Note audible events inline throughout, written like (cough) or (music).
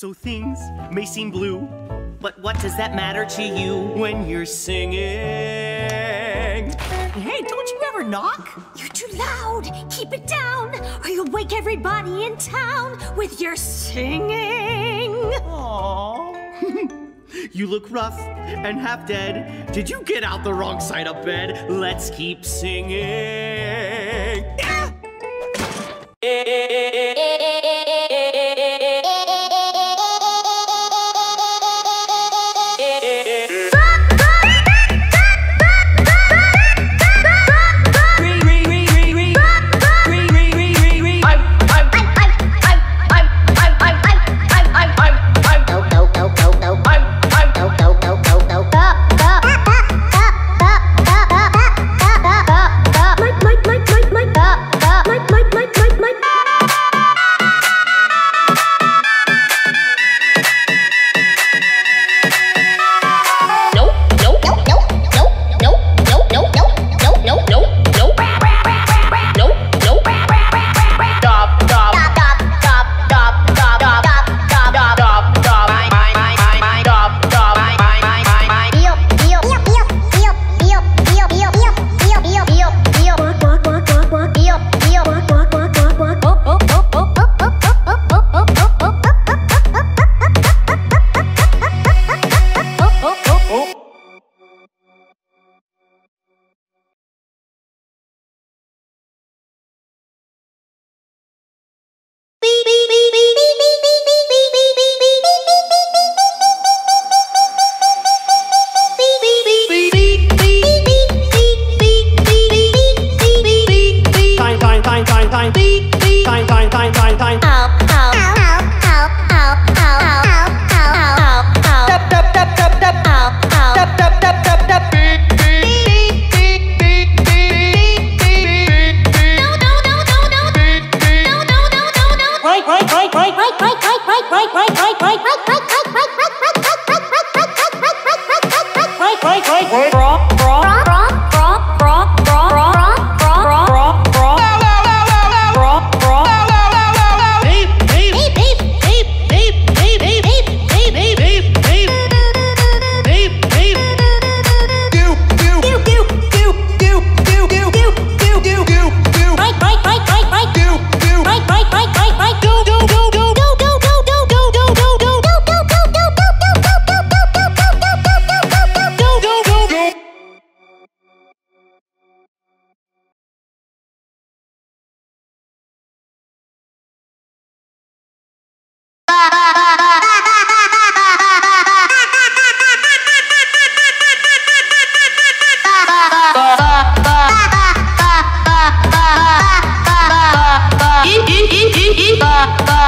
So things may seem blue, but what does that matter to you when you're singing? Hey, don't you ever knock? You're too loud. Keep it down, or you'll wake everybody in town with your singing. Aww. you look rough and half dead. Did you get out the wrong side of bed? Let's keep singing.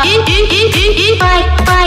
in, in, in, in, in, bye, bye.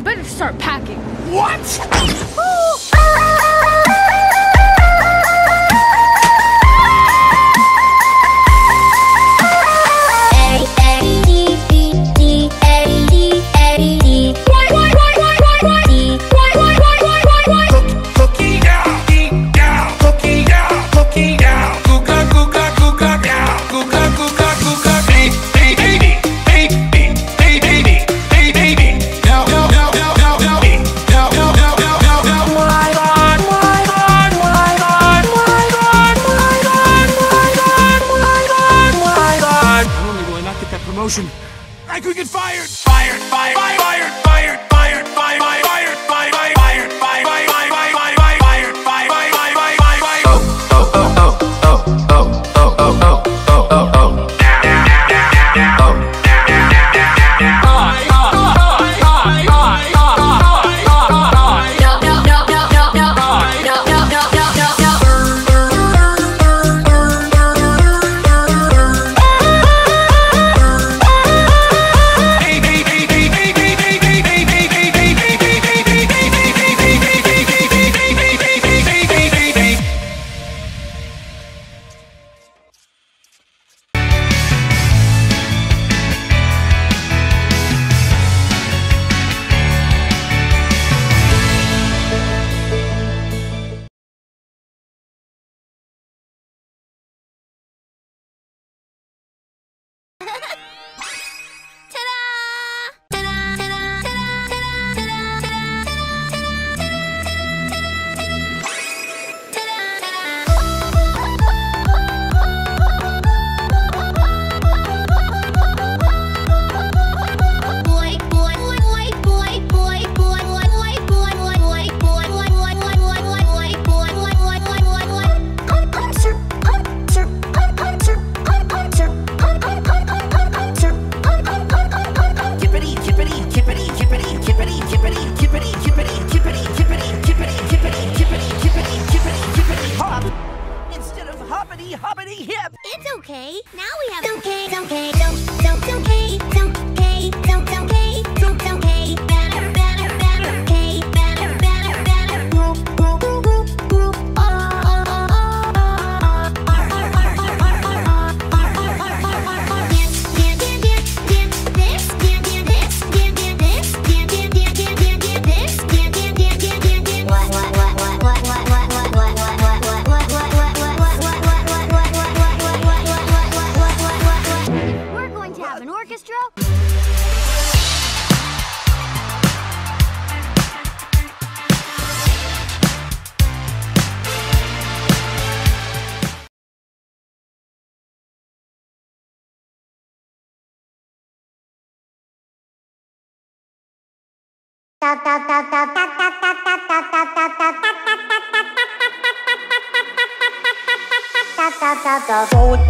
You better start packing. What? motion. Like we get fired! Fired! Fired! Fired! Go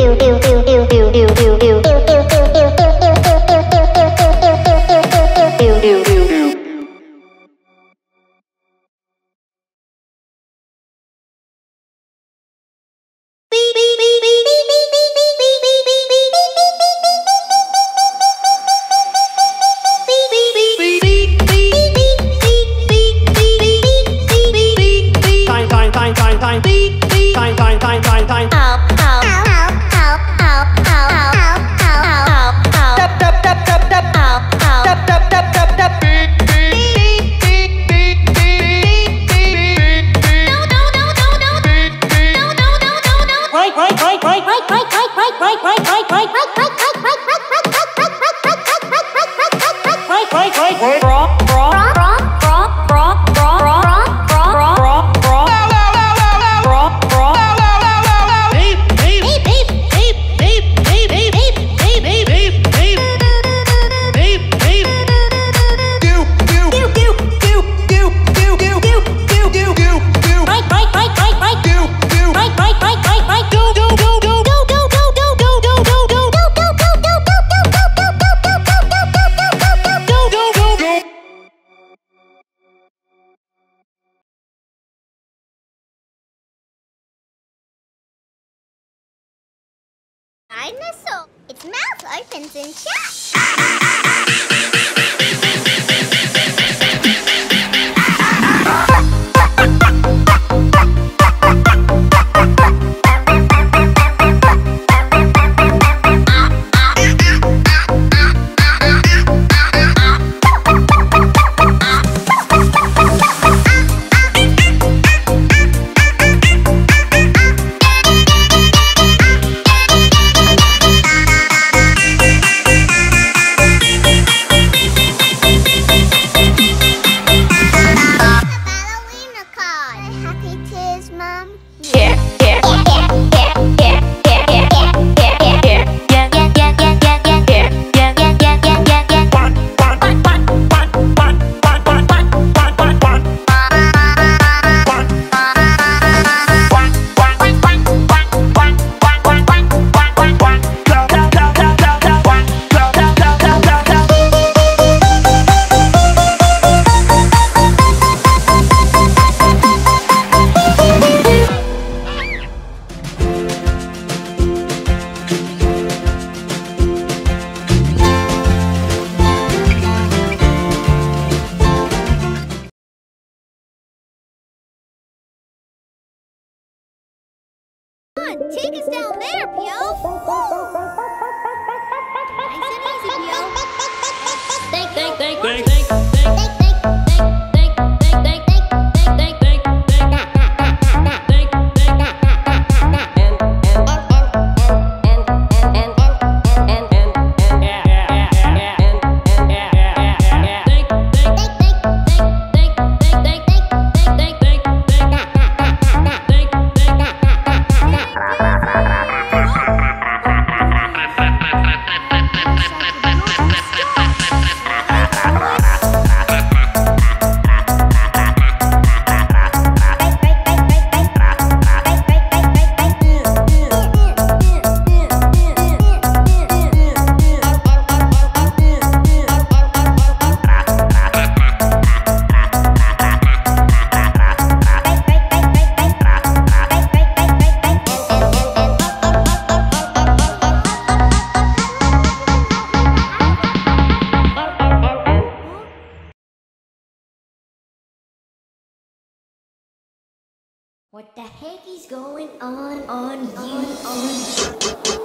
What the heck is going on on you? On?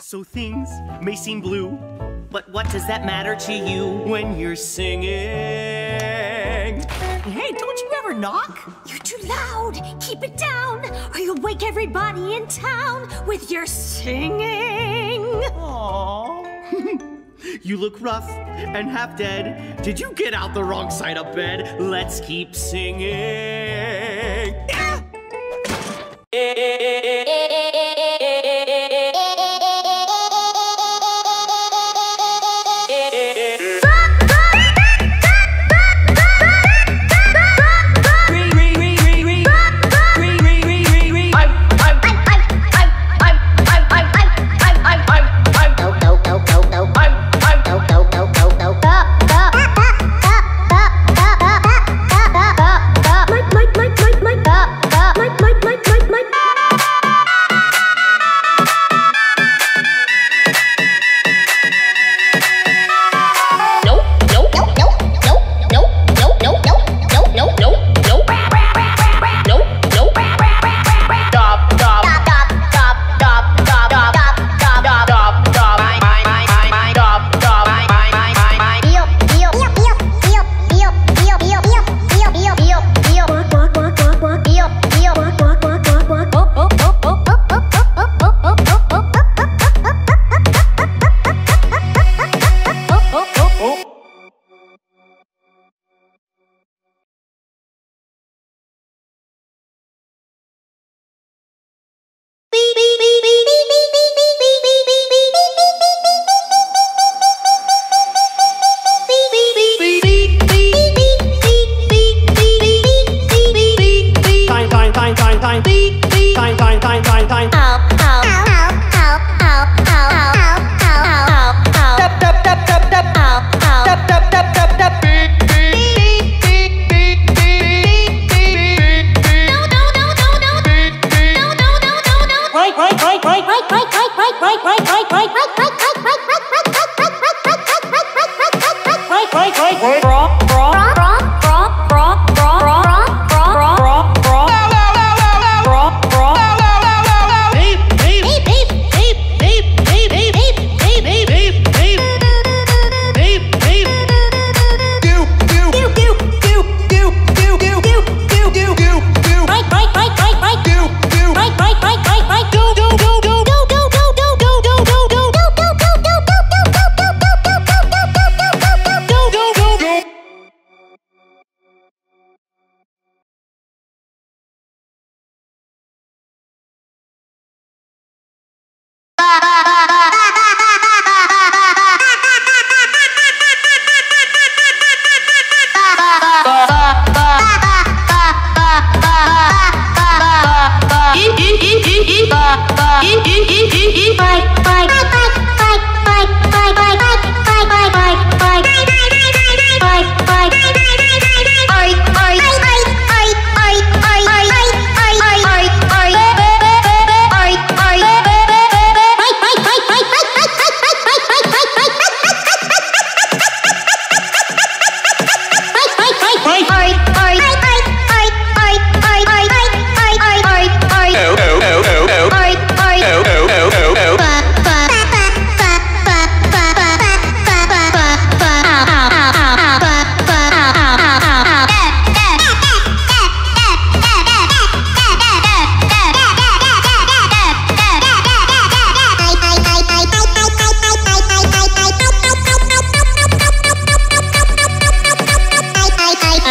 So things may seem blue, but what does that matter to you when you're singing? Hey, don't you ever knock? You're too loud. Keep it down, or you'll wake everybody in town with your singing. Aww. (laughs) you look rough and half dead. Did you get out the wrong side of bed? Let's keep singing. Eh, eh, eh,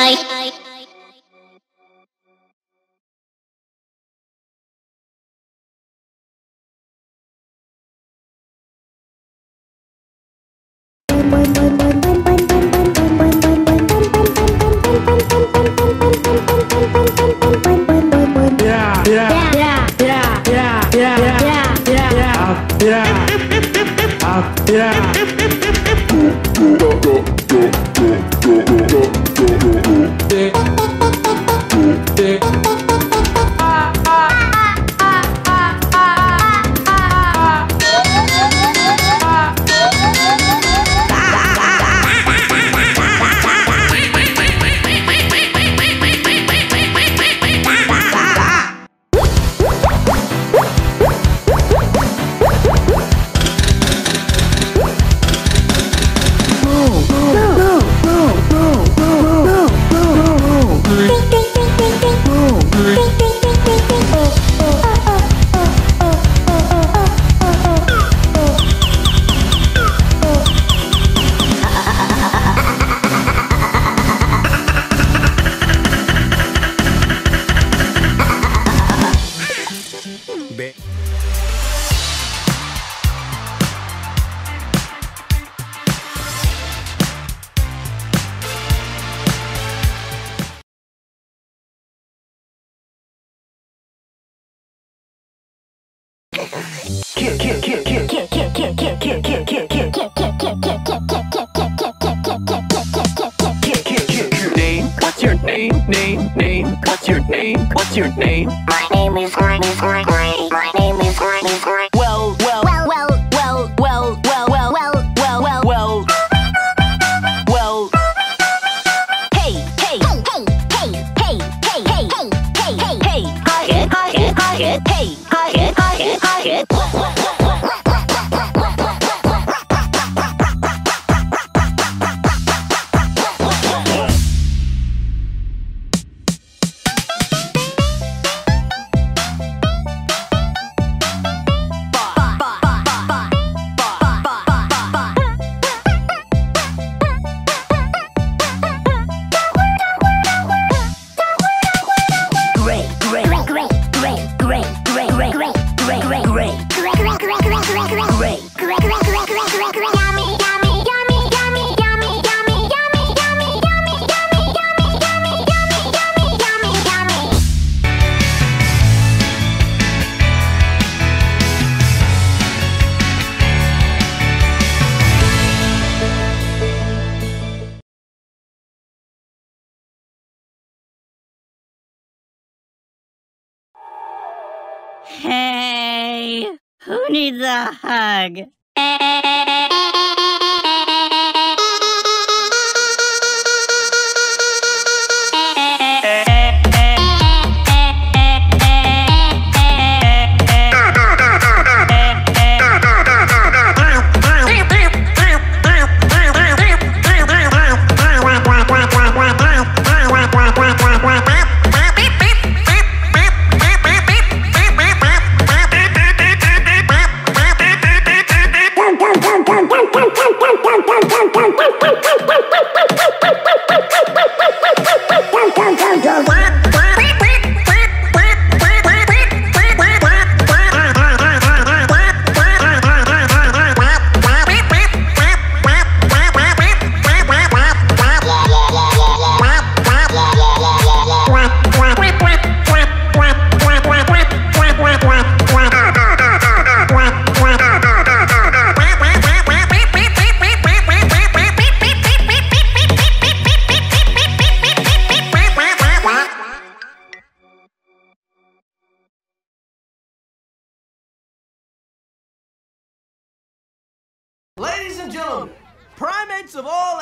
night. Who needs a hug?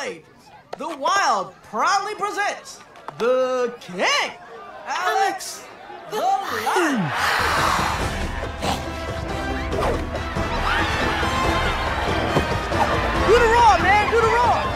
Blade, the Wild proudly presents the King, Alex the Lion. Do the roar, man! Do the roar!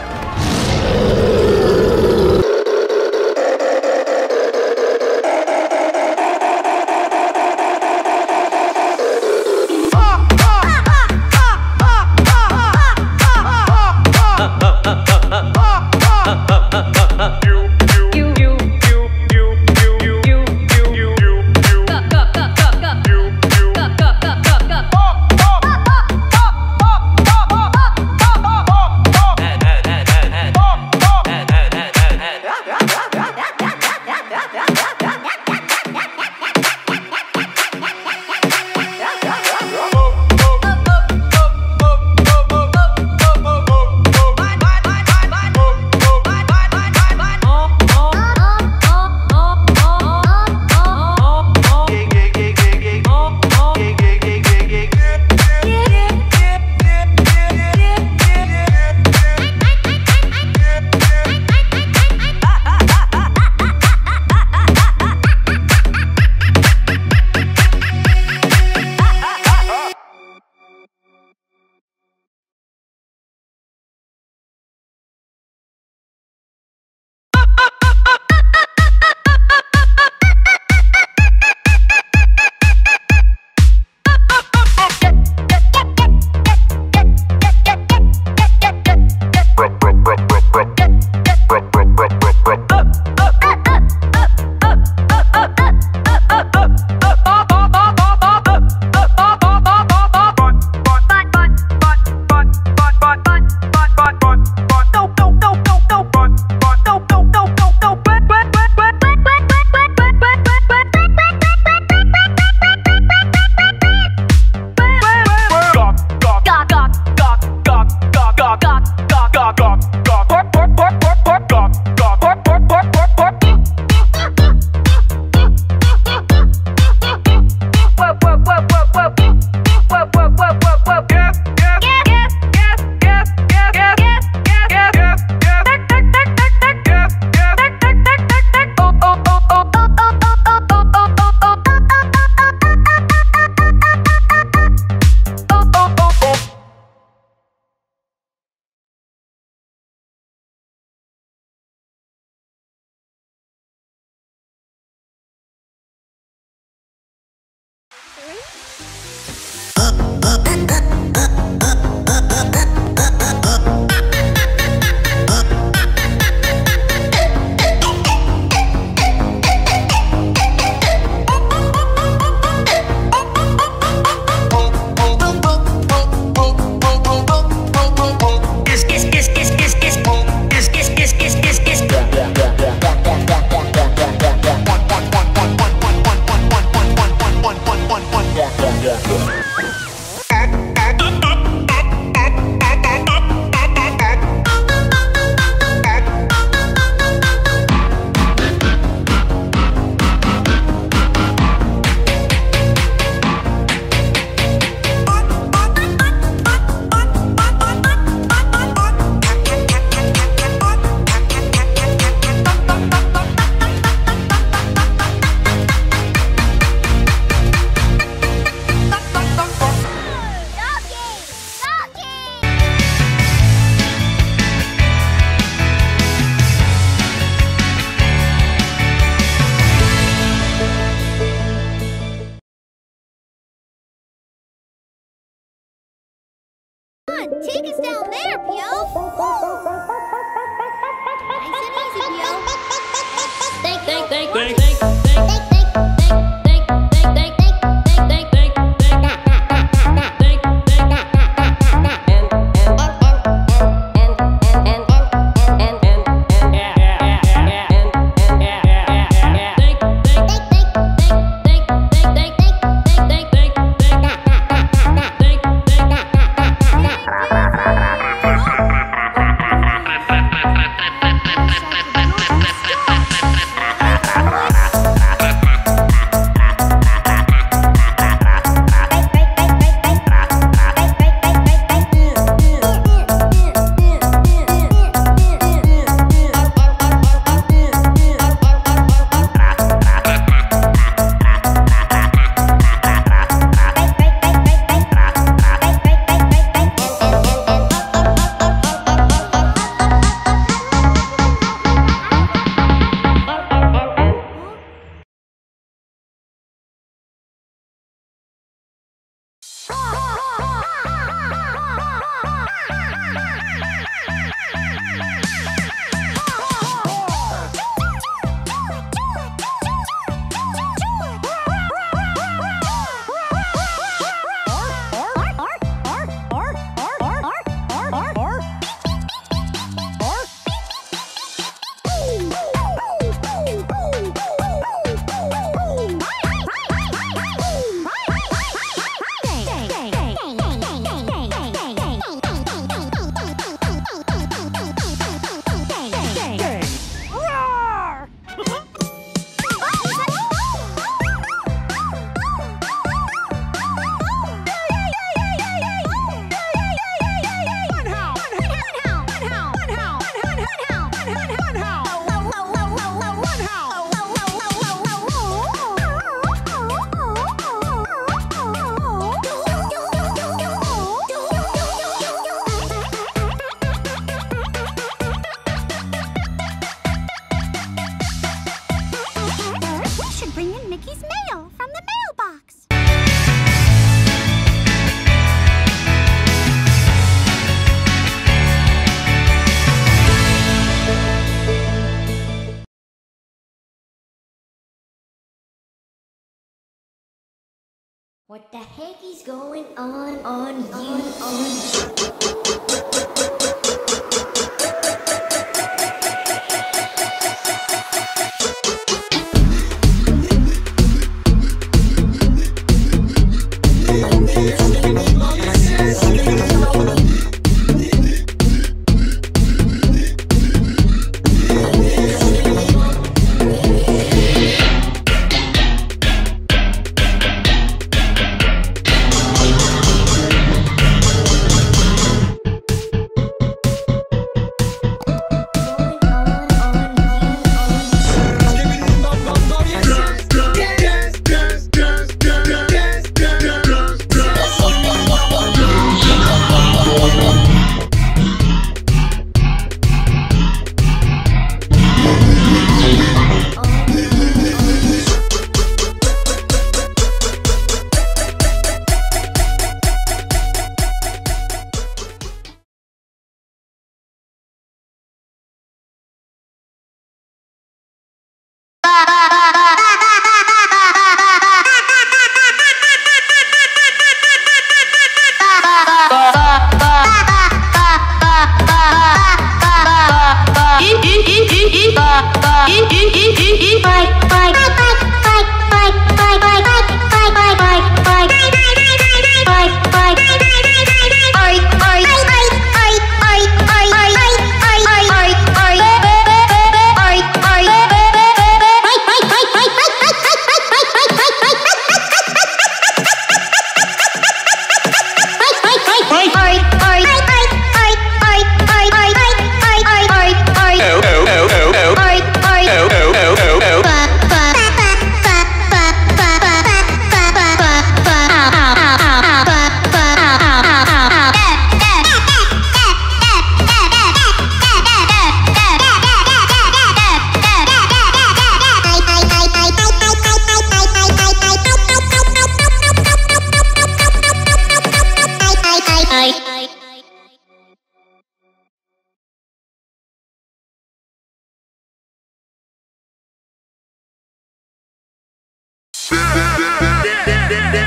What the heck is going on on you? On, on.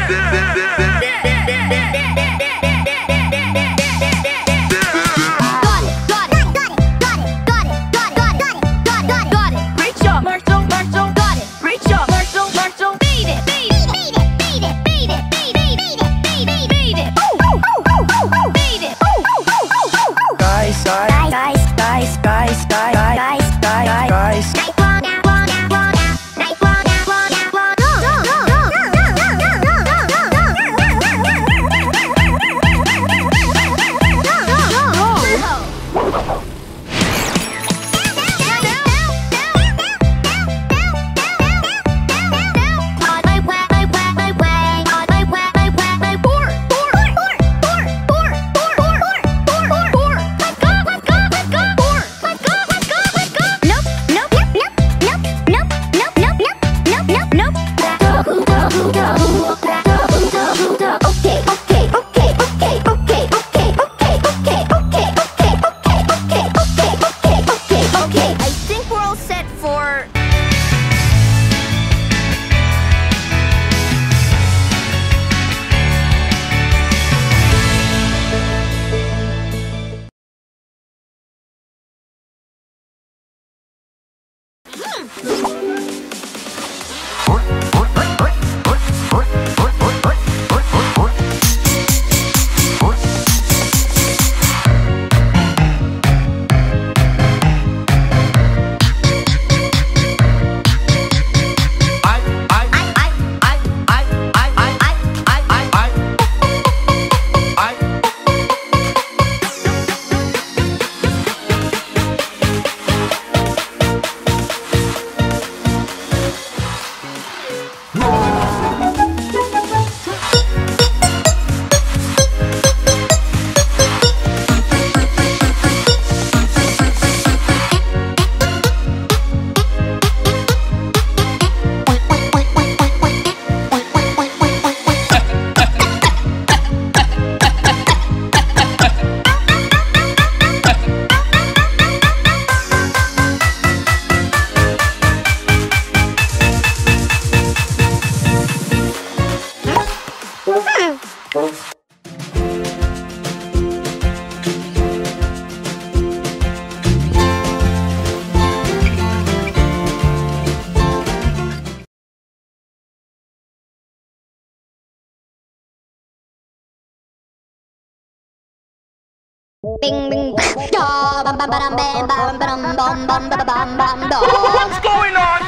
Yeah. Bing bing da bam bam bam bam bam bam bam bam bam bam bam What's going on?